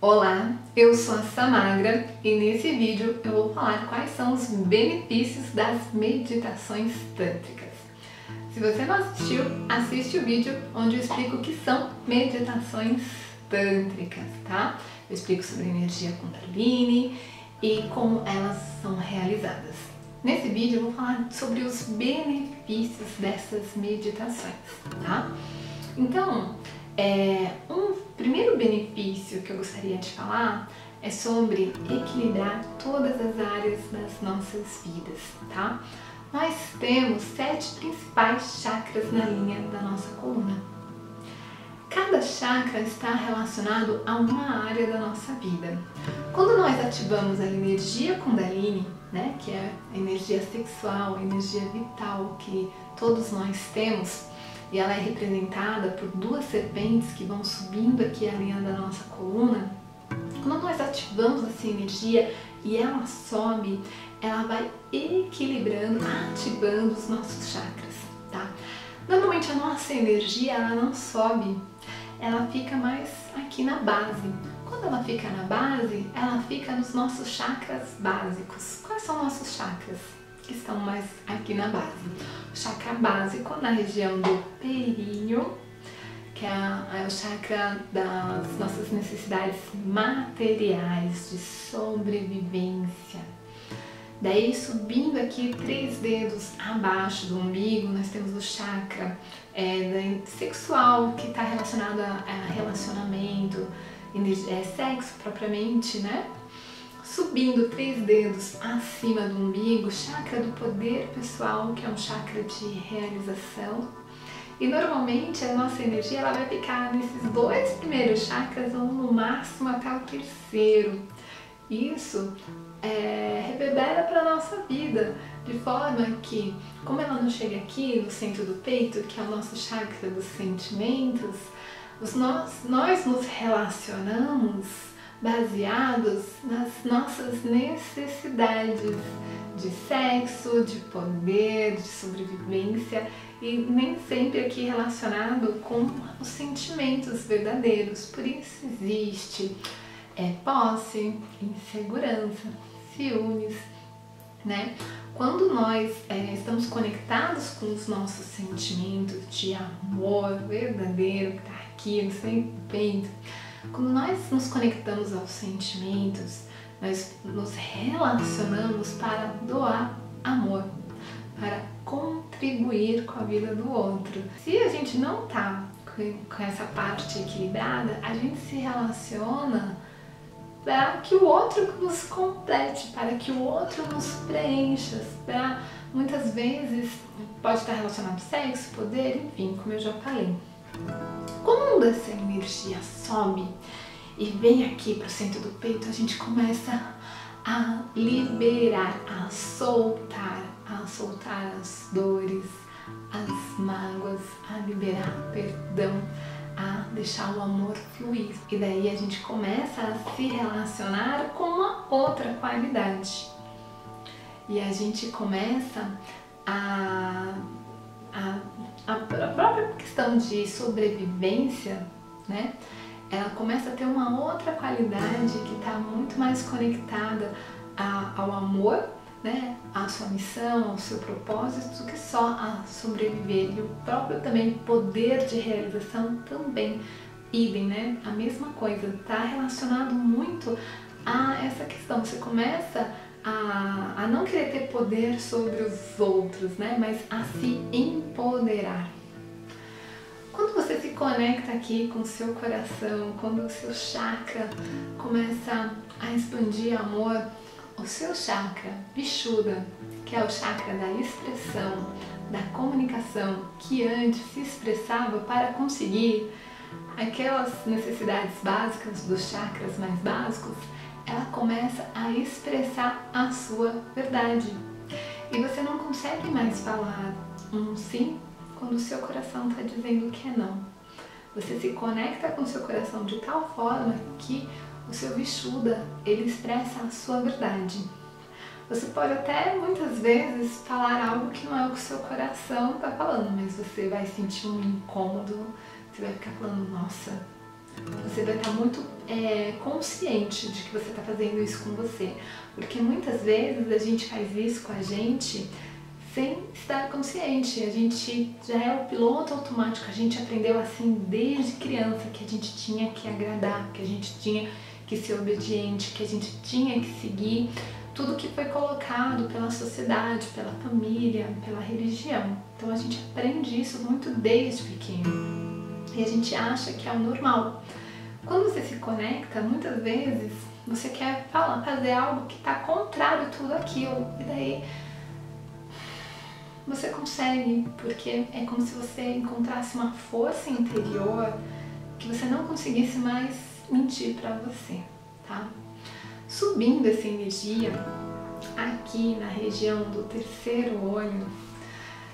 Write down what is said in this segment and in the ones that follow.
Olá, eu sou a Samagra e nesse vídeo eu vou falar quais são os benefícios das meditações tântricas. Se você não assistiu, assiste o vídeo onde eu explico o que são meditações tântricas, tá? Eu explico sobre a energia Kundalini e como elas são realizadas. Nesse vídeo eu vou falar sobre os benefícios dessas meditações, tá? Então, é, um primeiro benefício que eu gostaria de falar é sobre equilibrar todas as áreas das nossas vidas, tá? Nós temos sete principais chakras na linha da nossa coluna. Cada chakra está relacionado a uma área da nossa vida. Quando nós ativamos a energia Kundalini, né, que é a energia sexual, a energia vital que todos nós temos, e ela é representada por duas serpentes que vão subindo aqui a linha da nossa coluna, quando nós ativamos essa energia e ela sobe, ela vai equilibrando, ativando os nossos chakras, tá? Normalmente a nossa energia ela não sobe, ela fica mais aqui na base. Quando ela fica na base, ela fica nos nossos chakras básicos. Quais são nossos chakras? Que estão mais aqui na base. O chakra básico na região do períneo, que é, é o chakra das nossas necessidades materiais, de sobrevivência. Daí subindo aqui três dedos abaixo do umbigo, nós temos o chakra é, sexual, que está relacionado a, a relacionamento, é, sexo propriamente, né? Subindo três dedos acima do umbigo, chakra do poder pessoal, que é um chakra de realização. E normalmente a nossa energia ela vai ficar nesses dois primeiros chakras ou no máximo até o terceiro. Isso é, reverbera para a nossa vida, de forma que, como ela não chega aqui no centro do peito, que é o nosso chakra dos sentimentos, os nós, nós nos relacionamos baseados nas nossas necessidades de sexo, de poder, de sobrevivência e nem sempre aqui relacionado com os sentimentos verdadeiros. Por isso existe é, posse, insegurança, ciúmes, né? Quando nós é, estamos conectados com os nossos sentimentos de amor verdadeiro que está aqui no seu peito, quando nós nos conectamos aos sentimentos, nós nos relacionamos para doar amor, para contribuir com a vida do outro. Se a gente não tá com essa parte equilibrada, a gente se relaciona para que o outro nos complete, para que o outro nos preencha, para muitas vezes pode estar relacionado ao sexo, poder, enfim, como eu já falei. Quando essa energia sobe e vem aqui para o centro do peito, a gente começa a liberar, a soltar, a soltar as dores, as mágoas, a liberar perdão, a deixar o amor fluir. E daí a gente começa a se relacionar com uma outra qualidade. E a gente começa a a, a, a própria questão de sobrevivência, né? Ela começa a ter uma outra qualidade que está muito mais conectada a, ao amor, né? À sua missão, ao seu propósito, do que só a sobreviver. E o próprio também poder de realização também idem, né? A mesma coisa, está relacionado muito a essa questão. Você começa a, a não querer ter poder sobre os outros, né? Mas a se empoderar. Quando você se conecta aqui com o seu coração, quando o seu chakra começa a expandir amor, o seu chakra Vishuddha, que é o chakra da expressão, da comunicação, que antes se expressava para conseguir aquelas necessidades básicas dos chakras mais básicos, ela começa a expressar a sua verdade. E você não consegue mais falar um sim quando o seu coração está dizendo que é não. Você se conecta com o seu coração de tal forma que o seu Vishuddha, ele expressa a sua verdade. Você pode até muitas vezes falar algo que não é o que o seu coração está falando, mas você vai sentir um incômodo, você vai ficar falando, nossa, Você vai estar muito é, consciente de que você está fazendo isso com você. Porque muitas vezes a gente faz isso com a gente sem estar consciente. A gente já é o piloto automático, a gente aprendeu assim desde criança que a gente tinha que agradar, que a gente tinha que ser obediente, que a gente tinha que seguir tudo que foi colocado pela sociedade, pela família, pela religião. Então a gente aprende isso muito desde pequeno. E a gente acha que é o normal. Quando você se conecta, muitas vezes você quer falar, fazer algo que está contrário a tudo aquilo. E daí você consegue, porque é como se você encontrasse uma força interior que você não conseguisse mais mentir para você, tá? Subindo essa energia aqui na região do terceiro olho,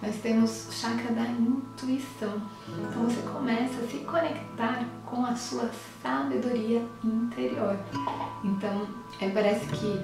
nós temos o chakra da intuição. Então você começa a se conectar com a sua sabedoria interior. Então é, parece que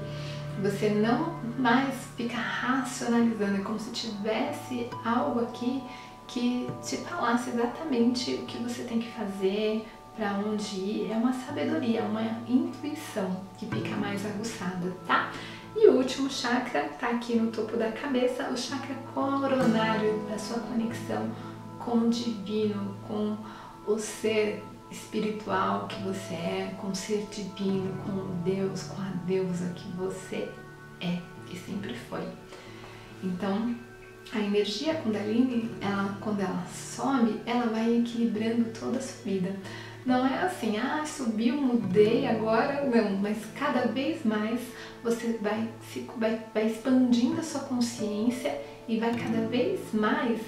você não mais fica racionalizando, é como se tivesse algo aqui que te falasse exatamente o que você tem que fazer, para onde ir. É uma sabedoria, uma intuição que fica mais aguçada, tá? E o último chakra está aqui no topo da cabeça, o chakra coronário, da sua conexão com o divino, com o ser espiritual que você é, com o ser divino, com Deus, com a deusa que você é e sempre foi. Então, a energia Kundalini, ela, quando ela some, ela vai equilibrando toda a sua vida. Não é assim, ah, subiu, mudei agora, não, mas cada vez mais você vai, se, vai, vai expandindo a sua consciência e vai cada vez mais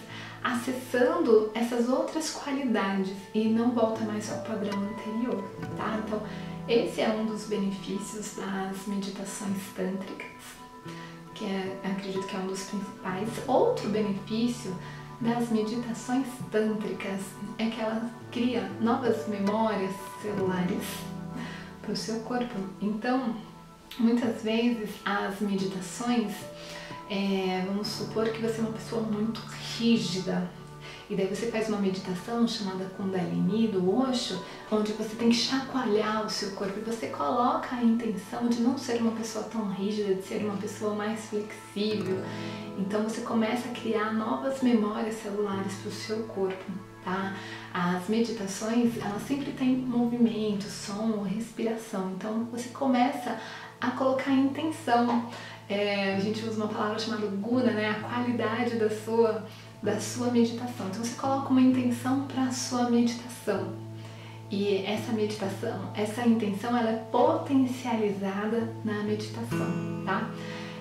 acessando essas outras qualidades e não volta mais ao padrão anterior, tá? Então, esse é um dos benefícios das meditações tântricas, que é, acredito que é um dos principais. Outro benefício das meditações tântricas é que ela cria novas memórias celulares para o seu corpo. Então, muitas vezes as meditações, é, vamos supor que você é uma pessoa muito rígida, e daí você faz uma meditação chamada Kundalini do Osho, onde você tem que chacoalhar o seu corpo e você coloca a intenção de não ser uma pessoa tão rígida, de ser uma pessoa mais flexível. Então você começa a criar novas memórias celulares para o seu corpo. Tá? As meditações, elas sempre têm movimento, som, respiração. Então você começa a colocar intenção. É, a gente usa uma palavra chamada guna, né? A qualidade da sua da sua meditação. Então você coloca uma intenção para a sua meditação. E essa meditação, essa intenção, ela é potencializada na meditação, tá?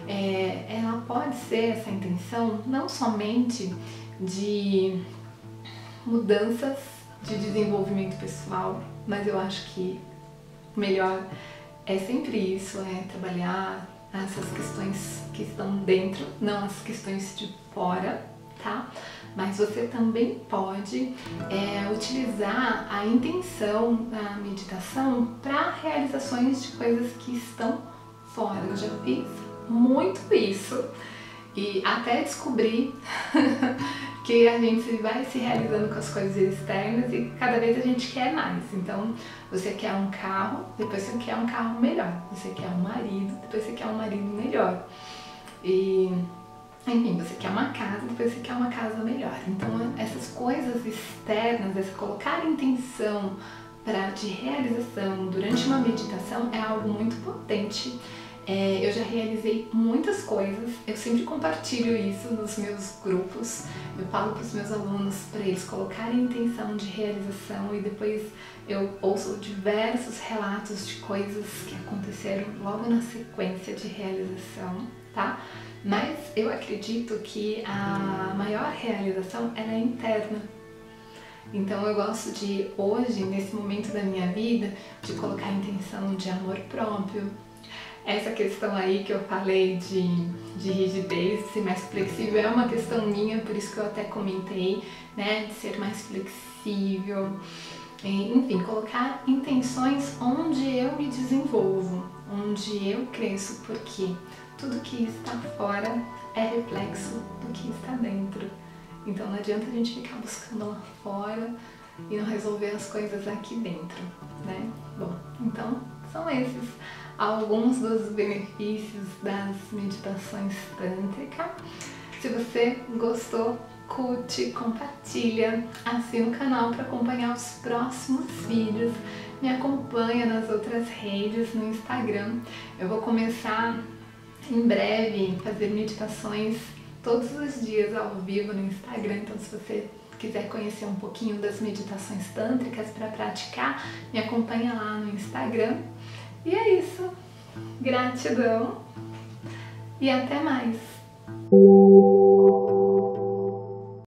É, ela pode ser essa intenção não somente de mudanças de desenvolvimento pessoal, mas eu acho que o melhor é sempre isso, é trabalhar essas questões que estão dentro, não as questões de fora, tá? Mas você também pode é, utilizar a intenção da meditação para realizações de coisas que estão fora. Eu já fiz muito isso e até descobrir que a gente vai se realizando com as coisas externas e cada vez a gente quer mais. Então, você quer um carro, depois você quer um carro melhor. Você quer um marido, depois você quer um marido melhor. E enfim, você quer uma casa, depois você quer uma casa melhor. Então, essas coisas externas, esse colocar intenção para de realização durante uma meditação é algo muito potente. É, eu já realizei muitas coisas, eu sempre compartilho isso nos meus grupos. Eu falo para os meus alunos para eles colocarem intenção de realização e depois eu ouço diversos relatos de coisas que aconteceram logo na sequência de realização, tá? Mas eu acredito que a maior realização é interna. Então eu gosto de hoje, nesse momento da minha vida, de colocar a intenção de amor próprio. Essa questão aí que eu falei de, de rigidez, de ser mais flexível, é uma questão minha, por isso que eu até comentei, né, de ser mais flexível. Enfim, colocar intenções onde eu me desenvolvo, onde eu cresço, porque tudo que está fora é reflexo do que está dentro. Então não adianta a gente ficar buscando lá fora e não resolver as coisas aqui dentro, né? Bom, então são esses alguns dos benefícios das meditações tântrica. Se você gostou, curte, compartilha, assina o canal para acompanhar os próximos vídeos. Me acompanha nas outras redes, no Instagram. Eu vou começar em breve fazer meditações todos os dias ao vivo no Instagram, então se você quiser conhecer um pouquinho das meditações tântricas para praticar, me acompanha lá no Instagram. E é isso. Gratidão e até mais.